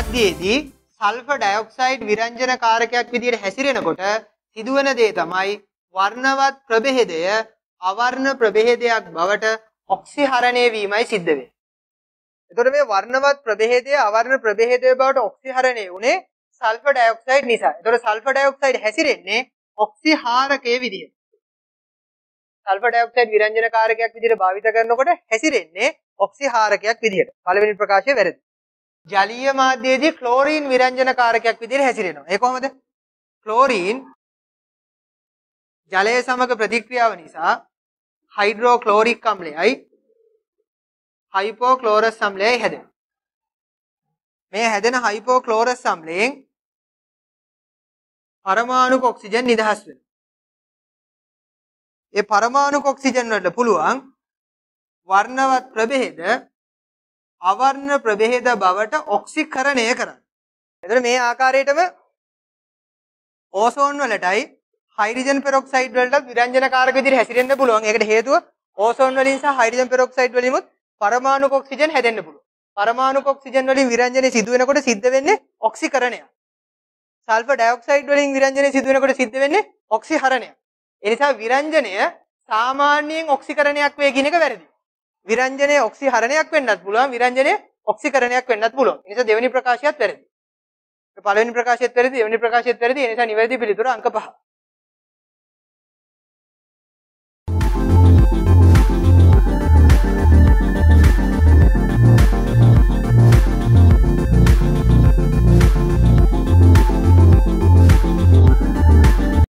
ජලීය මාධ්‍යයේදී sulphur dioxide විරංජන කාරකයක් විදිහට හැසිරෙනකොට සිදුවන දේ තමයි වර්ණවත් ප්‍රභේදය අවර්ණ ප්‍රභේදයක් බවට ඔක්සිහරණය වීමයි සිද්ධ වෙන්නේ. එතකොට මේ වර්ණවත් ප්‍රභේදය අවර්ණ ප්‍රභේදය බවට ඔක්සිහරණය උනේ සල්ෆර් ඩයොක්සයිඩ් නිසා. එතකොට සල්ෆර් ඩයොක්සයිඩ් හැසිරෙන්නේ ඔක්සිහාරකයේ විදිහට. සල්ෆර් ඩයොක්සයිඩ් විරංජන කාරකයක් විදිහට භාවිත කරනකොට හැසිරෙන්නේ ඔක්සිහාරකයක් විදිහට. පළවෙනි ප්‍රකාශය වැරදි. ජලීය මාධ්‍යයේදී ක්ලෝරීන් විරංජන කාරකයක් විදිහට හැසිරෙනවා. ඒ කොහොමද? ක්ලෝරීන් ජලය සමග ප්‍රතික්‍රියාව නිසා හයිඩ්‍රෝක්ලෝරික් අම්ලයයි හයිපෝක්ලෝරස් අම්ලයයි හැදෙනවා. මේ හැදෙන හයිපෝක්ලෝරස් අම්ලයෙන් පරමාණුක ඔක්සිජන් නිදහස් වෙනවා. ඒ පරමාණුක ඔක්සිජන් වලට පුළුවන් වර්ණවත් ප්‍රභේද අවර්ණ ප්‍රභේද බවට ඔක්සිකරණය කරන්න. එතකොට මේ ආකාරයටම ඕසෝන් වලටයි හයිඩ්‍රජන් පෙරොක්සයිඩ් වලට විරංජනකාරක විදිහට හැසිරෙන්න පුළුවන්. ඒකට හේතුව ඕසෝන් වලින් සහ හයිඩ්‍රජන් පෙරොක්සයිඩ් වලිමුත් පරමාණුක ඔක්සිජන් හැදෙන්න පුළුවන්. පරමාණුක ඔක්සිජන් වලින් විරංජනේ සිදු වෙනකොට සිද්ධ වෙන්නේ ඔක්සිකරණය. සල්ෆර් ඩයොක්සයිඩ් වලින් විරංජනේ සිදු වෙනකොට සිද්ධ වෙන්නේ ඔක්සිහරණය. ඒ නිසා විරංජනය සාමාන්‍යයෙන් ඔක්සිකරණයක් වේ කියන එක වැරදි. විරංජනයේ ඔක්සිහරණයක් වෙන්නත් පුළුවන් විරංජනයේ ඔක්සිකරණයක් වෙන්නත් පුළුවන්. ඒ නිසා දෙවෙනි ප්‍රකාශයත් වැරදි. පළවෙනි ප්‍රකාශයත් වැරදි දෙවෙනි ප්‍රකාශයත් වැරදි. ඒ නිසා නිවැරදි පිළිතුර අංක 5.